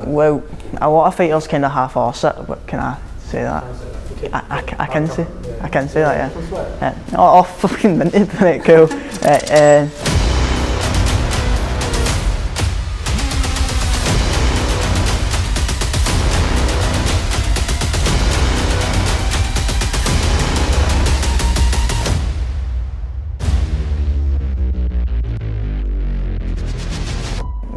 Well, a lot of fighters kind of half-arse it, but can I say that? I, I, I can say, I can say that, yeah. yeah. Oh, oh fucking minted, cool. Right, uh,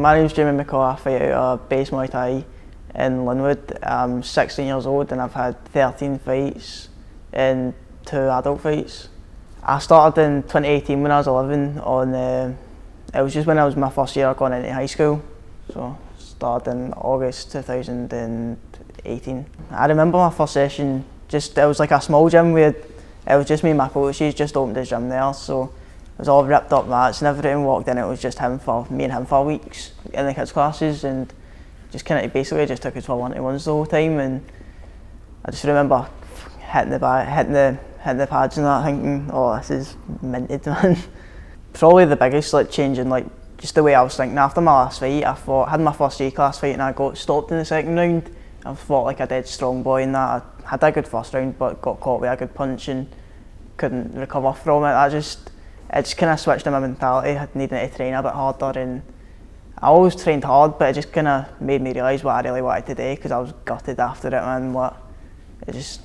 My name's Jamie McCaw, I base Muay Thai in Linwood. I'm 16 years old and I've had 13 fights and two adult fights. I started in 2018 when I was 11 on, uh, it was just when I was my first year going into high school. So started in August 2018. I remember my first session, just it was like a small gym where it was just me and my coach, just opened his gym there. So was all ripped up mats and everything walked in it was just him for me and him for weeks in the kids classes and just kind of basically just took us for one to ones the whole time and I just remember hitting the hitting the hitting the pads and that thinking oh this is minted man. Probably the biggest like change in like just the way I was thinking. After my last fight I thought I had my first A class fight and I got stopped in the second round I fought like a dead strong boy in that. I had a good first round but got caught with a good punch and couldn't recover from it. I just it just kind of switched in my mentality, needed to train a bit harder and I always trained hard but it just kind of made me realise what I really wanted to do because I was gutted after it man, what, it just,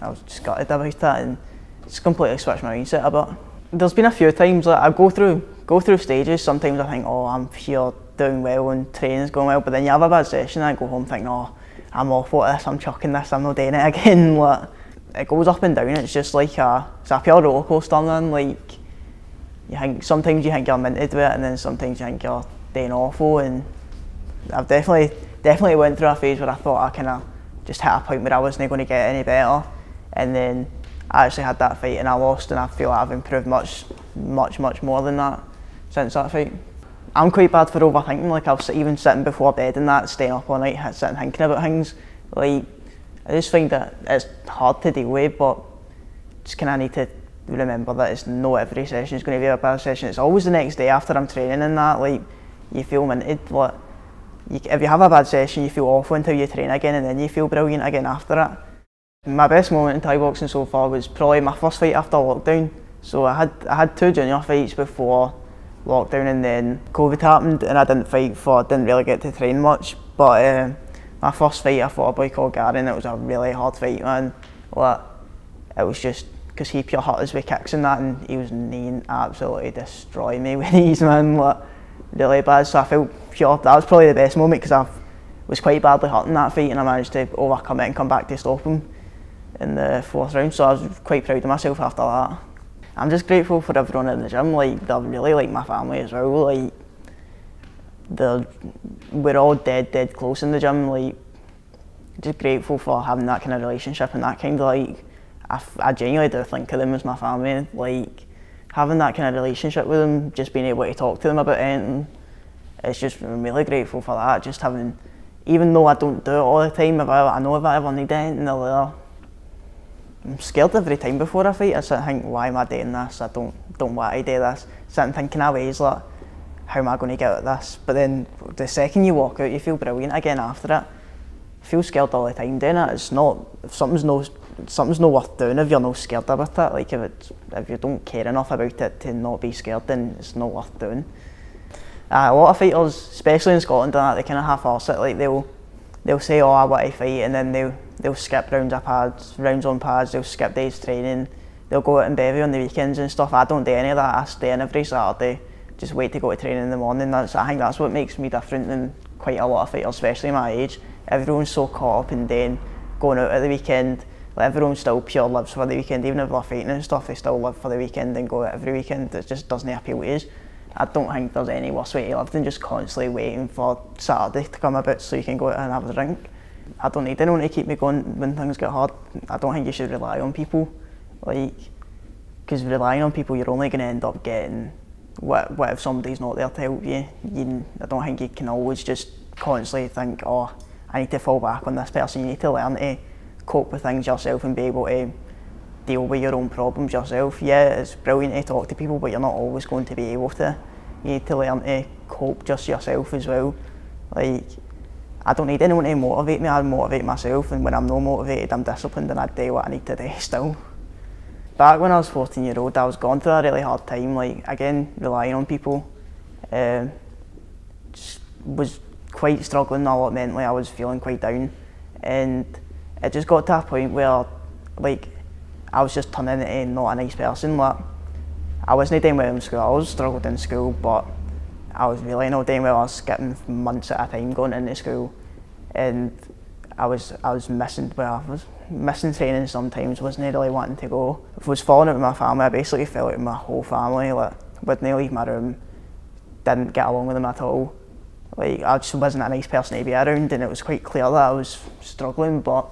I was just gutted about it and it's completely switched my mindset a bit. There's been a few times like I go through go through stages, sometimes I think oh I'm here doing well and training's going well but then you have a bad session and I go home thinking oh I'm awful at this, I'm chucking this, I'm not doing it again. like, it goes up and down, it's just like a, it's a pure roller coaster man, like you think sometimes you think you're minted with it, and then sometimes you think you're doing awful. Oh, and I've definitely definitely went through a phase where I thought I kind of just hit a point where I wasn't going to get any better, and then I actually had that fight and I lost, and I feel like I've improved much, much, much more than that since that fight. I'm quite bad for overthinking. Like I'll even sitting before bed and that, staying up all night, sitting thinking about things. Like I just find that it's hard to deal with, but just kind of need to remember that it's not every session is going to be a bad session. It's always the next day after I'm training and that, like, you feel minted. Like, you, if you have a bad session, you feel awful until you train again and then you feel brilliant again after it. My best moment in Thai boxing so far was probably my first fight after lockdown. So I had I had two junior fights before lockdown and then COVID happened and I didn't fight for, I didn't really get to train much. But uh, my first fight I fought a boy called Garen, it was a really hard fight man. Like, it was just because he pure hurt us with kicks and that, and he was kneeing absolutely destroy me with knees, man, like really bad. So I felt pure. That was probably the best moment because I was quite badly hurt in that fight, and I managed to overcome it and come back to stop him in the fourth round. So I was quite proud of myself after that. I'm just grateful for everyone in the gym. Like they're really like my family as well. Like they're we're all dead, dead close in the gym. Like just grateful for having that kind of relationship and that kind of like I, I genuinely do think of them as my family. Like having that kind of relationship with them, just being able to talk to them about anything, it's just I'm really grateful for that. Just having, even though I don't do it all the time, if I, I know if I ever need anything, they're there. I'm scared every time before I fight. I sit and think, why am I doing this? I don't don't want to do this. Sit and thinking I ways like, how am I going to get of this? But then the second you walk out, you feel brilliant again after it. I feel scared all the time doing it. It's not if something's no something's not worth doing if you're not scared about it. Like if it's, if you don't care enough about it to not be scared, then it's not worth doing. Uh, a lot of fighters, especially in Scotland, they kind of half-arse it. Like they'll they'll say, "Oh, I want to fight," and then they'll they'll skip rounds of pads, rounds on pads. They'll skip days training. They'll go out and bevy on the weekends and stuff. I don't do any of that. I stay in every Saturday. Just wait to go to training in the morning. That's I think that's what makes me different than quite a lot of fighters, especially my age. Everyone's so caught up in then going out at the weekend like everyone still pure lives for the weekend, even if they're fighting and stuff, they still live for the weekend and go out every weekend. It just doesn't appeal to us. I don't think there's any worse way to live than just constantly waiting for Saturday to come about so you can go out and have a drink. I don't need anyone to keep me going when things get hard. I don't think you should rely on people, like, because relying on people, you're only going to end up getting. What, what if somebody's not there to help you? you? I don't think you can always just constantly think, oh, I need to fall back on this person. You need to learn to cope with things yourself and be able to deal with your own problems yourself. Yeah, it's brilliant to talk to people, but you're not always going to be able to. You need to learn to cope just yourself as well. Like, I don't need anyone to motivate me, I motivate myself and when I'm not motivated I'm disciplined and I do what I need to do still. Back when I was 14 year old I was going through a really hard time, like again relying on people. Um, was quite struggling a lot mentally, I was feeling quite down and it just got to a point where like I was just turning into not a nice person. Like I wasn't doing well in school, I was struggling in school but I was really not doing well. I was skipping months at a time going into school, and I was I was missing well, I was missing training sometimes. wasn't really wanting to go. I was falling out with my family, I basically fell out with my whole family. Like wouldn't leave my room, didn't get along with them at all. Like I just wasn't a nice person to be around, and it was quite clear that I was struggling, but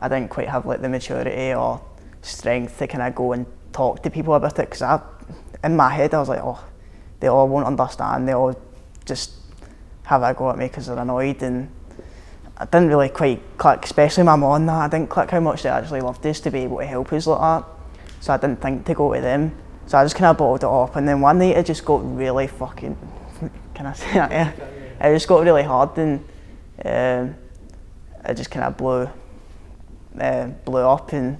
I didn't quite have like the maturity or strength to kind of go and talk to people about it because I, in my head, I was like, oh they all won't understand. They all just have a go at me because they're annoyed and I didn't really quite click, especially my mum that. I didn't click how much they actually loved us to be able to help us like that. So I didn't think to go to them. So I just kind of bottled it up and then one night it just got really fucking, can I say that? Yeah. It just got really hard and um, it just kind of blew, uh, blew up and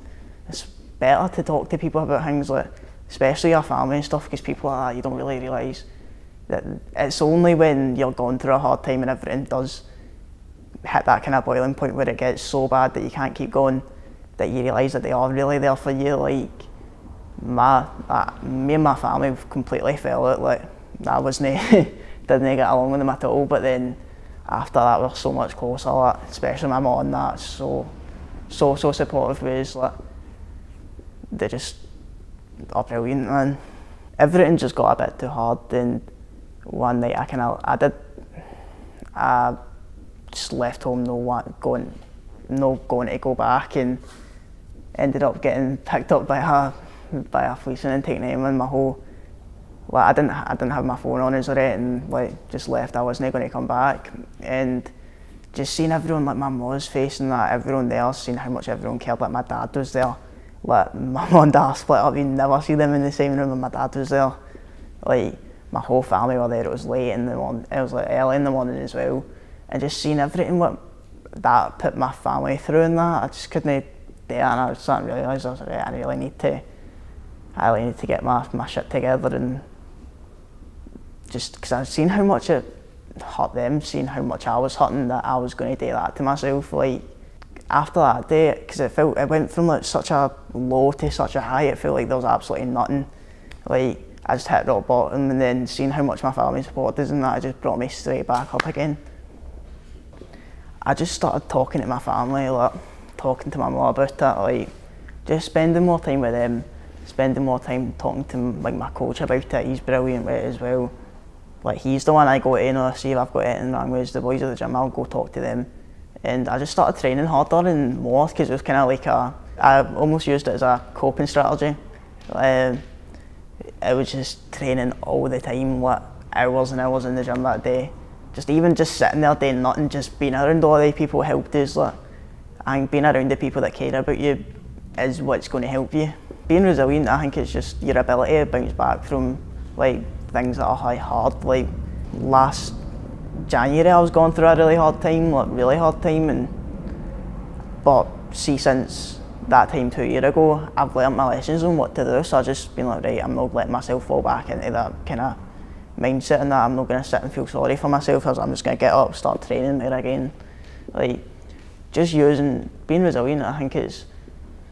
it's better to talk to people about things like especially your family and stuff, because people that, you don't really realise that it's only when you're going through a hard time and everything does hit that kind of boiling point where it gets so bad that you can't keep going, that you realise that they are really there for you. Like, my, uh, me and my family completely fell out. Like, I wasn't, didn't get along with them at all. But then after that, we're so much closer. Like, especially my mum, and that so, so, so supportive us. Like, they just are brilliant, man. Everything just got a bit too hard. Then one night I kind of, I did, I just left home no one going, no going to go back, and ended up getting picked up by a by a policeman and taken him and my whole. Like I didn't, I didn't have my phone on us or anything. Like just left. I wasn't going to come back, and just seeing everyone like my mother's face and that everyone there, seeing how much everyone cared. Like my dad was there like my mum and dad split up, you never see them in the same room and my dad was there. Like my whole family were there, it was late in the morning, it was like early in the morning as well. And just seeing everything what that put my family through and that, I just couldn't it and I was starting to realise I was like, I really need to, I really need to get my, my shit together and just because I've seen how much it hurt them, seeing how much I was hurting that I was going to do that to myself, like after that day, because it felt it went from like such a low to such a high. It felt like there was absolutely nothing. Like I just hit rock bottom, and then seeing how much my family supported us and that, just brought me straight back up again. I just started talking to my family, like talking to my mum about it, like just spending more time with them, spending more time talking to like my coach about it. He's brilliant with it as well. Like he's the one I go to, you know, see if I've got anything with the boys at the gym, I'll go talk to them and I just started training harder and more because it was kind of like a, I almost used it as a coping strategy. Um, I was just training all the time, like hours and hours in the gym that day. Just even just sitting there doing nothing, just being around all the people helped us. Like, and being around the people that care about you is what's going to help you. Being resilient, I think it's just your ability to bounce back from like things that are hard. Like last January I was going through a really hard time, like really hard time, and but see since that time two years ago, I've learnt my lessons on what to do. So I just been like, right, I'm not letting myself fall back into that kind of mindset and that. I'm not going to sit and feel sorry for myself. I'm just going to get up, start training there again. Like just using being resilient. I think it's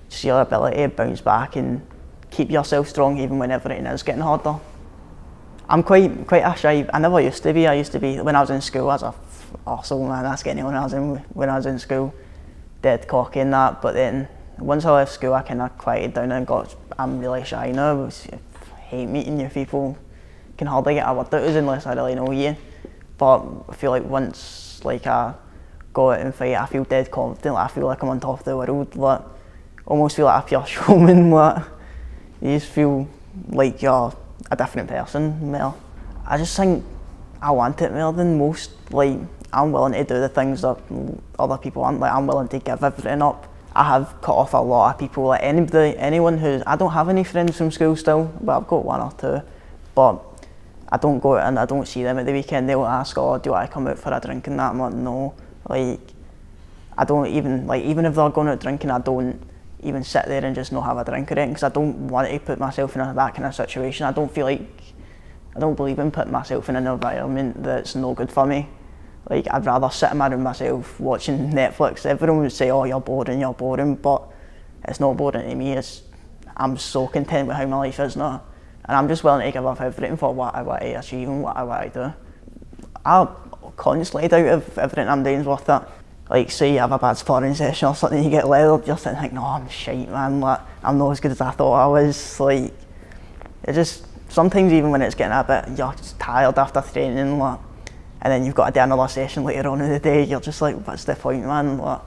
just your ability to bounce back and keep yourself strong even when everything is getting harder. I'm quite quite a shy. I never used to be. I used to be when I was in school. I was a arsehole man. That's getting when I was in when I was in school, dead cocky and that. But then once I left school, I kind of quieted down and got. I'm really shy now. I hate meeting new people. Can hardly get a word out unless I really know you. But I feel like once like I go out and fight, I feel dead confident. Like I feel like I'm on top of the world. Like almost feel like a pure showman. Like you just feel like you're a different person more. I just think I want it more than most. Like I'm willing to do the things that other people aren't. Like I'm willing to give everything up. I have cut off a lot of people. Like anybody, anyone who I don't have any friends from school still, but I've got one or two. But I don't go and I don't see them at the weekend. They'll ask, "Oh, do I come out for a drink and that?" I'm like, "No." Like, I don't even, like, even if they're going out drinking, I don't even sit there and just not have a drink or because I don't want to put myself in that kind of situation. I don't feel like, I don't believe in putting myself in an environment that's no good for me. Like, I'd rather sit in my room myself watching Netflix. Everyone would say, oh, you're boring, you're boring, but it's not boring to me. It's, I'm so content with how my life is now. And I'm just willing to give up everything for what I want to achieve and what I want to do. I constantly doubt if everything I'm doing is worth it. Like, say you have a bad sparring session or something, you get leathered, you're sitting like, no, oh, I'm shite, man. Like, I'm not as good as I thought I was. Like, it just, sometimes even when it's getting a bit, you're just tired after training, like, and then you've got to do another session later on in the day, you're just like, what's the point, man? Like,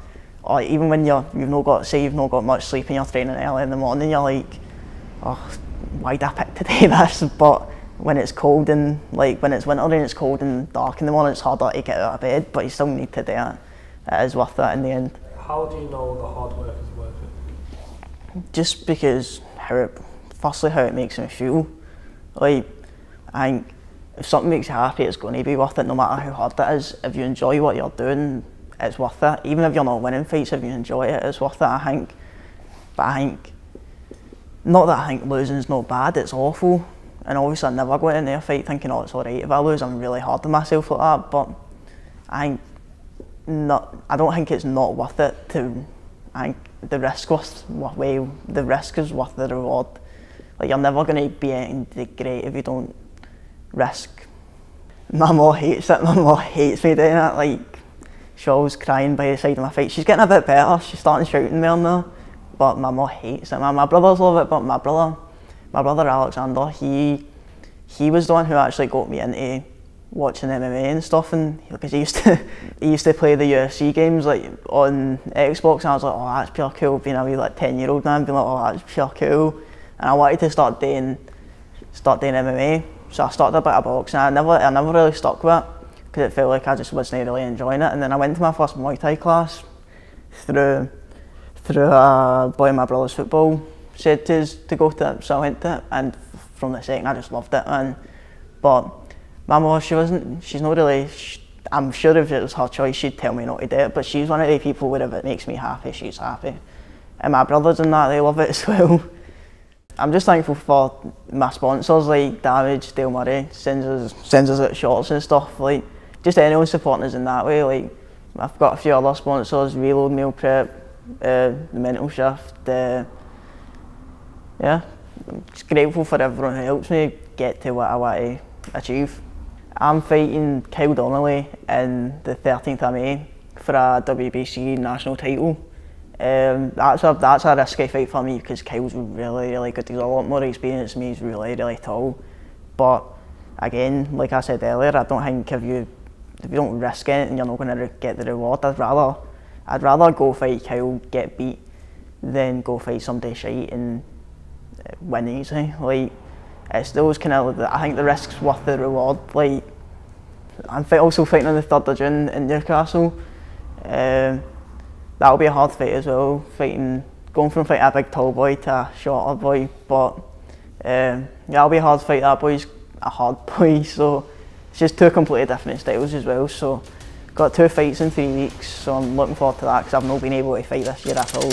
or even when you're, you've not got, say you've not got much sleep and you're training early in the morning, you're like, oh, why did I pick today this? But when it's cold and, like, when it's winter and it's cold and dark in the morning, it's harder to get out of bed, but you still need to do it. It is worth it in the end. How do you know the hard work is worth it? Just because how it, firstly how it makes me feel. Like, I think if something makes you happy, it's going to be worth it no matter how hard it is. If you enjoy what you're doing, it's worth it. Even if you're not winning fights, if you enjoy it, it's worth it, I think. But I think, not that I think losing's not bad, it's awful. And obviously I never go into a fight thinking, oh, it's alright if I lose, I'm really hard on myself like that. But I think, not, I don't think it's not worth it to, I think the risk was, way, the risk is worth the reward. Like you're never going to be anything great if you don't risk. My mum hates it, my mum hates me doing it. Like, she always crying by the side of my fight. She's getting a bit better, she's starting shouting more now, but my mum hates it. My, my brothers love it, but my brother, my brother Alexander, he, he was the one who actually got me into watching MMA and stuff, and because he used to, he used to play the UFC games like on Xbox, and I was like, oh, that's pure cool. Being a wee like ten year old man, being like, oh, that's pure cool, and I wanted to start doing, start doing MMA. So I started a bit of boxing. I never, I never really stuck with it because it felt like I just wasn't really enjoying it. And then I went to my first Muay Thai class through through a boy in my brother's football said to to go to it, so I went to it. And from the second, I just loved it. And but mum, she wasn't, she's not really. She, I'm sure if it was her choice, she'd tell me not to do it. But she's one of the people where if it makes me happy, she's happy. And my brothers and that, they love it as well. I'm just thankful for my sponsors like DAMEJ, Dale Murray, sends us sends us shorts and stuff. Like just anyone supporting us in that way. Like I've got a few other sponsors, Reload Meal Prep, uh, the Mental Shift. Uh, yeah, I'm just grateful for everyone who helps me get to what I want to achieve. I'm fighting Kyle Donnelly in the 13th of May for a WBC national title. Um, that's a that's a risky fight for me because Kyle's really really good. He's a lot more experienced than me. He's really really tall, but again, like I said earlier, I don't think if you if you don't risk it and you're not going to get the reward, I'd rather I'd rather go fight Kyle, get beat, than go fight somebody shite and uh, win easy. Like it's those kind of I think the risk's worth the reward. Like I'm also fighting on the third of June in Newcastle. Um, that'll be a hard fight as well. Fighting, going from fighting a big tall boy to a shorter boy, but um, yeah, that'll be a hard fight. That boy's a hard boy, so it's just two completely different styles as well. So got two fights in three weeks, so I'm looking forward to that because I've not been able to fight this year at all.